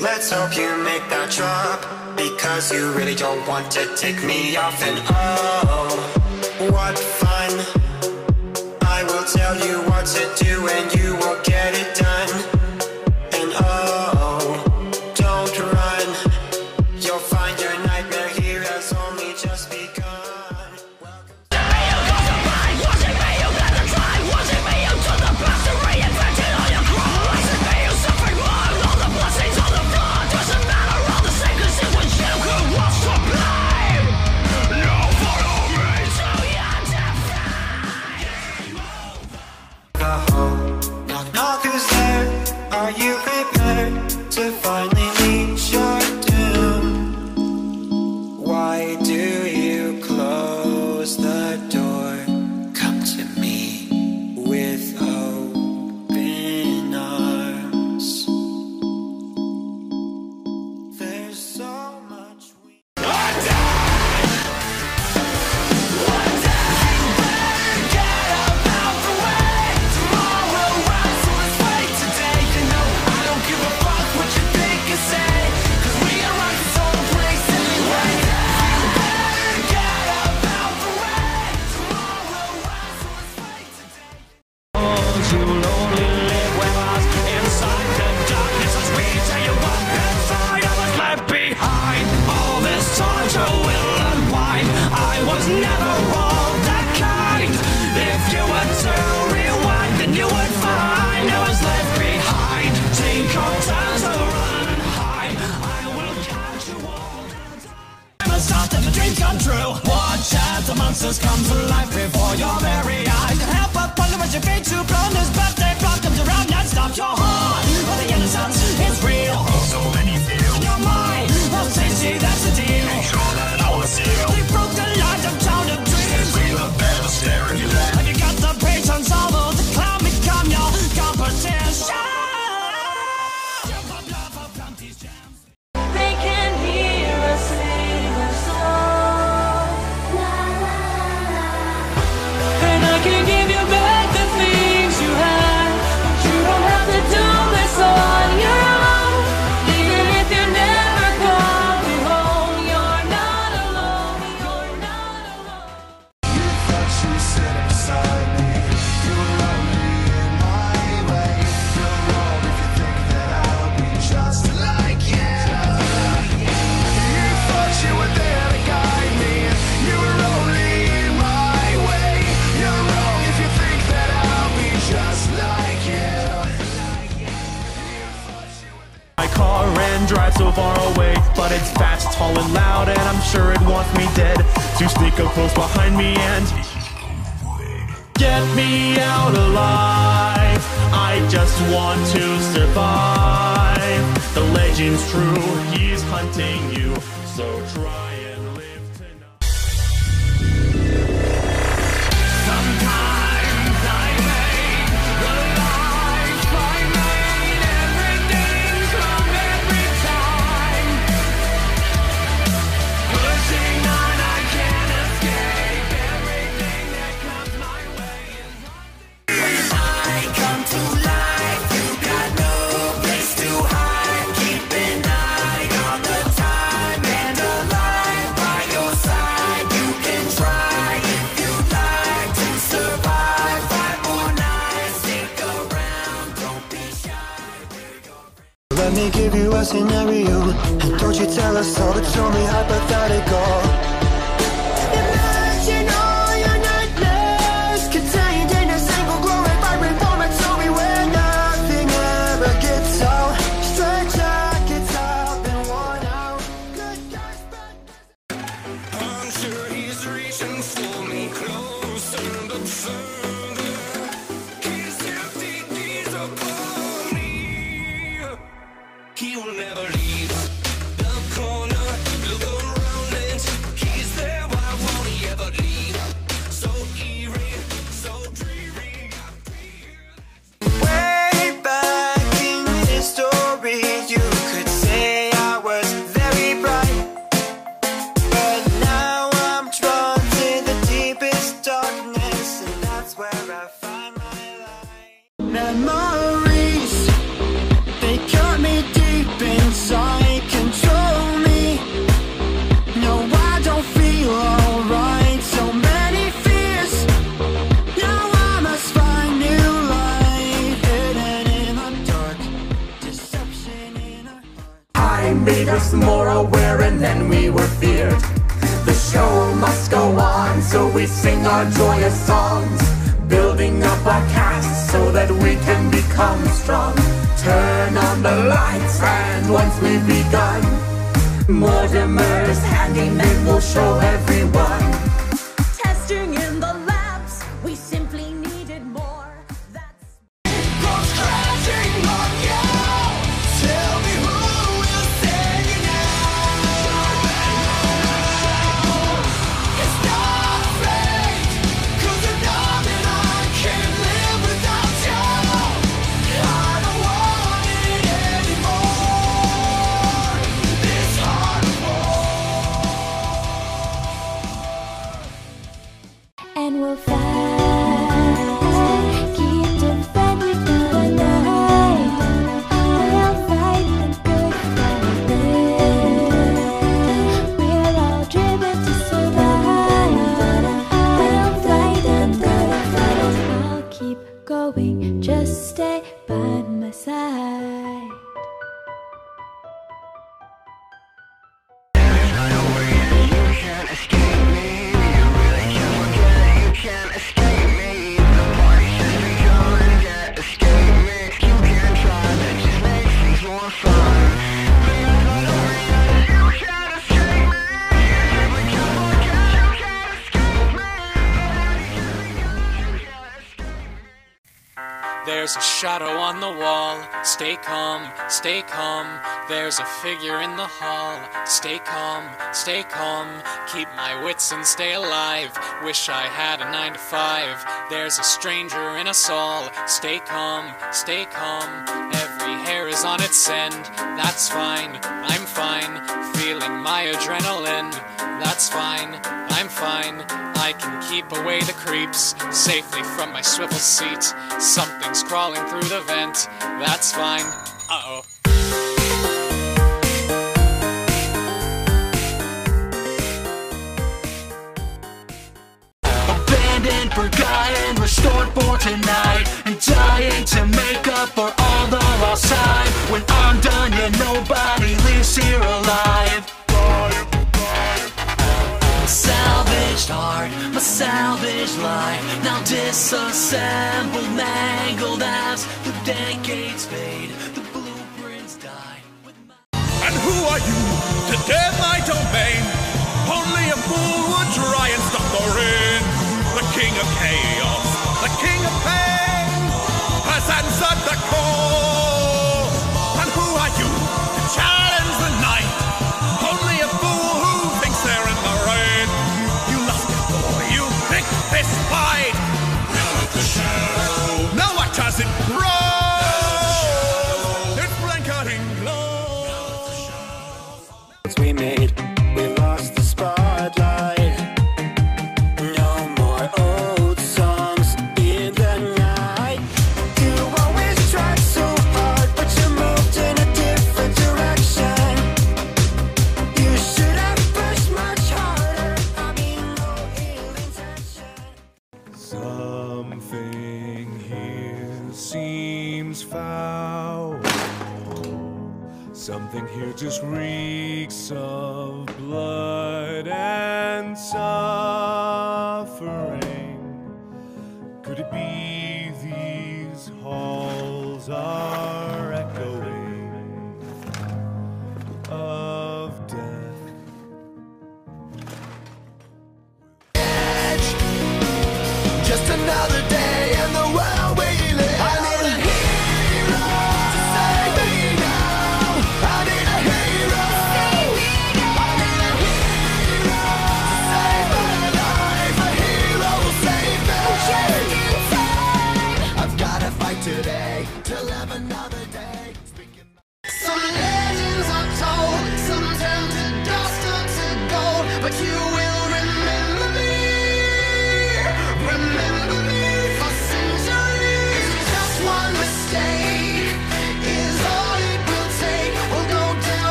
Let's hope you make that drop Because you really don't want to take me off. And oh, what fun. I will tell you what to do and you will get it done. monsters come to life before your very eyes. Help but wonder what you've to blunders, but they block comes around and stop your heart. Car and drive so far away. But it's fast, tall, and loud, and I'm sure it wants me dead. To sneak up close behind me and get me out alive. I just want to survive. The legend's true, he's hunting you. So try me give you a scenario. And don't you tell us all show me hypothetical More aware and then we were feared. The show must go on, so we sing our joyous songs, building up our cast so that we can become strong. Turn on the lights, and once we've begun, Mortimer's handyman will show everyone. There's a shadow on the wall. Stay calm, stay calm. There's a figure in the hall. Stay calm, stay calm. Keep my wits and stay alive. Wish I had a nine to five. There's a stranger in us all. Stay calm, stay calm. Every hair is on its end. That's fine, I'm fine. Feeling my adrenaline. That's fine. Keep away the creeps safely from my swivel seat. Something's crawling through the vent. That's fine. Uh oh. Abandoned, forgotten, restored for tonight And dying to make up for all the lost time When I'm done, yeah, nobody lives here alive start my salvage life. Now disassembled, mangled as The decades fade, the blueprints die. And who are you to dare my domain? Only a fool would try and stop the rain. The king of chaos.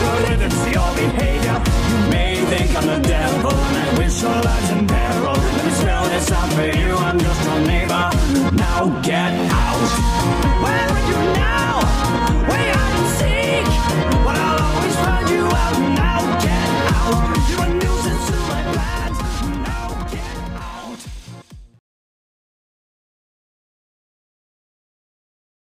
But if it's your behavior, you may think I'm the devil, and I wish your lives in peril. Let me spell this out for you, I'm just your neighbor. Now get